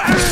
Ah!